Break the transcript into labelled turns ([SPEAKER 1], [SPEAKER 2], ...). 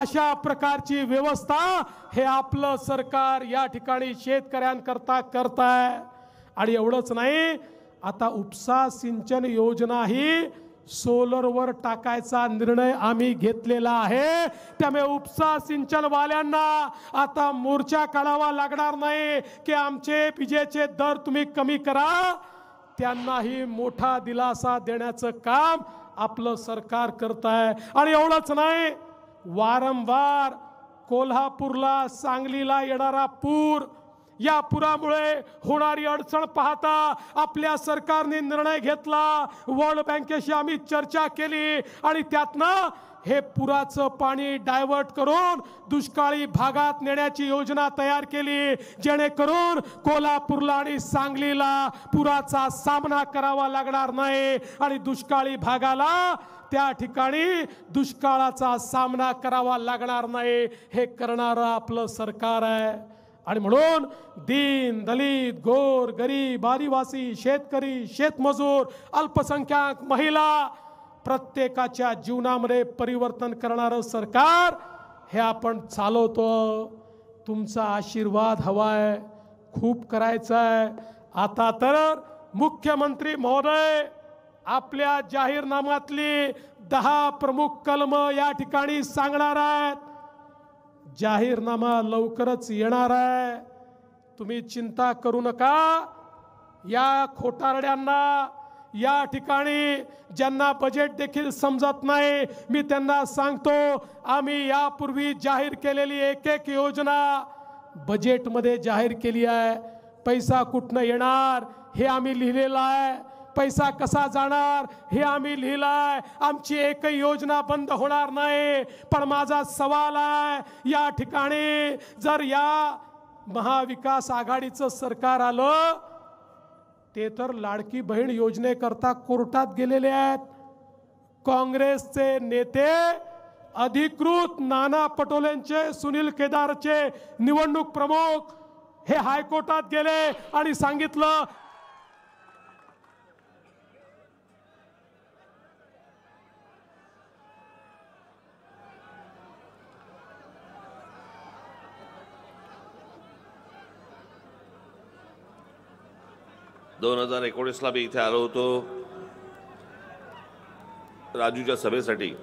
[SPEAKER 1] अशा प्रकारची व्यवस्था हे आपलं सरकार या ठिकाणी शेतकऱ्यांकरता करताय. आणि एवढंच नाही आता उपसा सिंचन योजना ही सोलरवर टाकायचा निर्णय आम्ही घेतलेला आहे. त्यामुळे उपसा सिंचनवाल्यांना आता मोर्चा काढावा लागणार नाही की आमचे विजेचे दर तुम्ही कमी करा. त्यांनाही मोठा दिलासा देण्याचं काम आपलं सरकार करत आहे आणि एवढंच नाही वारंवार कोल्हापूरला सांगलीला येणारा पूर या पुरामुळे होणारी अडचण पाहता आपल्या सरकारने निर्णय घेतला. वर्ल्ड बँकेशी आम्ही चर्चा केली आणि त्यातनं हे पुराचं पाणी डायव्हर्ट करून दुष्काळी भागात नेण्याची योजना तयार केली. जेणेकरून कोल्हापूरला आणि सांगलीला पुराचा सामना करावा लागणार नाही आणि दुष्काळी भागाला त्या ठिकाणी दुष्काळाचा सामना करावा लागणार नाही. हे करणारं आपलं सरकार आहे. आणि म्हणून दीन दलित गोर गरीब आदिवासी शेतकरी शेतमजूर अल्पसंख्याक महिला प्रत्येकाच्या जीवनामध्ये परिवर्तन करणारं सरकार हे आपण चालवतो. तुमचा आशीर्वाद हवाय. खूप करायचं आहे आता तर मुख्यमंत्री महोदय आपल्या जाहीरनाम्यातली दहा प्रमुख कलम या ठिकाणी सांगणार आहेत. जाहीरनामा लवकरच येणार आहे. तुम्ही चिंता करू नका. या खोटारड्यांना या ठिकाणी ज्यांना बजेट देखील समजत नाही मी त्यांना सांगतो आम्ही यापूर्वी जाहीर केलेली एक एक योजना बजेटमध्ये जाहीर केली आहे. पैसा कुठनं येणार हे आम्ही लिहिलेलं आहे. पैसा कसा जाणार हे आम्ही लिहिलाय. आमची एकही योजना बंद होणार नाही. पण माझा सवाल आहे या ठिकाणी जर या महाविकास आघाडीचं सरकार आलं ते तर लाडकी बहीण योजनेकरता कोर्टात गेलेले आहेत. काँग्रेसचे नेते अधिकृत नाना पटोलेंचे सुनील केदारचे निवडणूक प्रमुख हे हायकोर्टात गेले आणि सांगितलं
[SPEAKER 2] दोन हजार एकोणीसला मी इथे आलो होतो. राजूच्या सभेसाठी.